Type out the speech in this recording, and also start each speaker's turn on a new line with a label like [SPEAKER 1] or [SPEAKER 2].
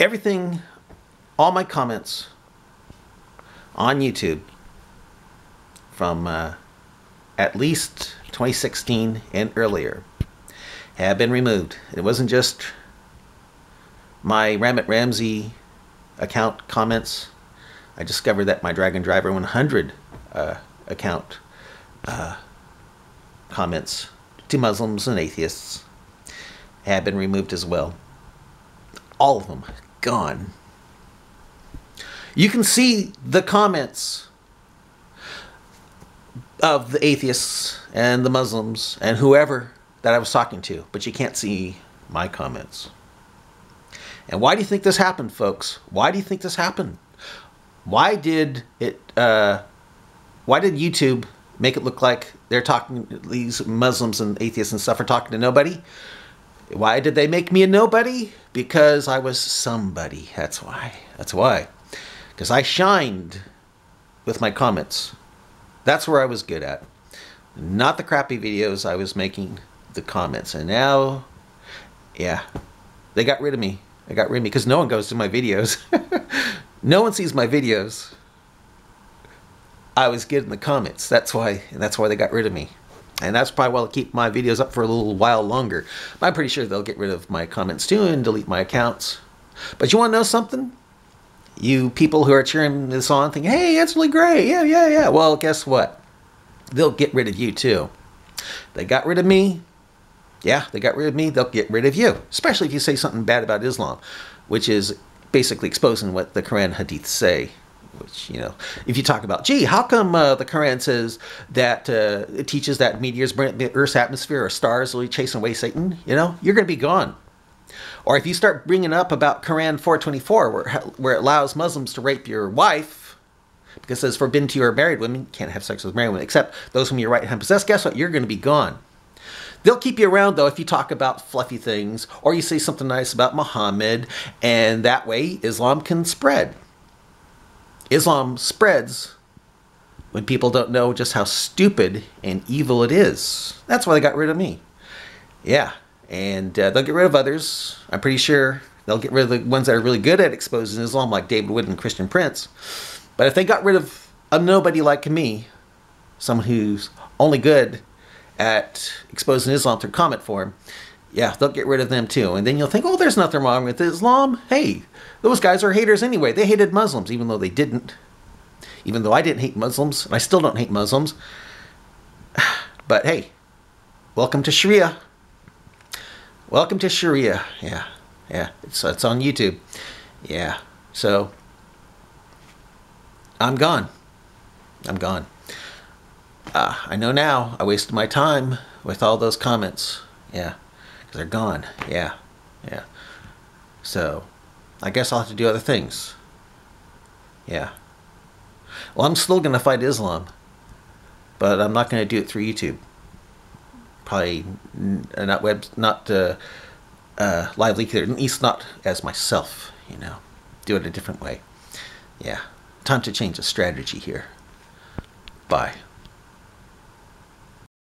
[SPEAKER 1] everything, all my comments on YouTube from uh, at least 2016 and earlier have been removed. It wasn't just my Ramit Ramsey account comments. I discovered that my Dragon Driver 100 uh, account uh, comments to Muslims and atheists have been removed as well. All of them gone. You can see the comments of the atheists and the Muslims and whoever that I was talking to, but you can't see my comments. And why do you think this happened, folks? Why do you think this happened? Why did it? Uh, why did YouTube make it look like they're talking? These Muslims and atheists and stuff are talking to nobody. Why did they make me a nobody? Because I was somebody. That's why. That's why. Because I shined with my comments. That's where I was good at. Not the crappy videos I was making, the comments. And now, yeah, they got rid of me. They got rid of me because no one goes to my videos. no one sees my videos. I was good in the comments. That's why. That's why they got rid of me. And that's probably why I'll keep my videos up for a little while longer. I'm pretty sure they'll get rid of my comments too and delete my accounts. But you want to know something? You people who are cheering this on thinking, hey, that's really great. Yeah, yeah, yeah. Well, guess what? They'll get rid of you too. They got rid of me. Yeah, they got rid of me. They'll get rid of you. Especially if you say something bad about Islam, which is basically exposing what the Quran Hadith say which you know if you talk about gee how come uh, the quran says that uh, it teaches that meteors burn the earth's atmosphere or stars will be chasing away satan? You know you're going to be gone. Or if you start bringing up about quran 424 where, where it allows muslims to rape your wife because it says forbidden to your married women. Can't have sex with married women except those whom your right hand possess. Guess what? You're going to be gone. They'll keep you around though if you talk about fluffy things or you say something nice about Muhammad, and that way Islam can spread. Islam spreads when people don't know just how stupid and evil it is. That's why they got rid of me. Yeah, and uh, they'll get rid of others. I'm pretty sure they'll get rid of the ones that are really good at exposing Islam, like David Wood and Christian Prince. But if they got rid of a nobody like me, someone who's only good at exposing Islam through comment form, yeah, they'll get rid of them too. And then you'll think, oh, there's nothing wrong with Islam. Hey, those guys are haters anyway. They hated Muslims, even though they didn't. Even though I didn't hate Muslims, and I still don't hate Muslims. But hey, welcome to Sharia. Welcome to Sharia. Yeah, yeah, it's, it's on YouTube. Yeah, so I'm gone. I'm gone. Uh, I know now I wasted my time with all those comments. Yeah, they're gone. Yeah, yeah. So I guess I'll have to do other things. Yeah. Well, I'm still going to fight Islam, but I'm not going to do it through YouTube. Probably not web, not uh, uh, live leak. At least not as myself. You know, do it a different way. Yeah. Time to change the strategy here. Bye.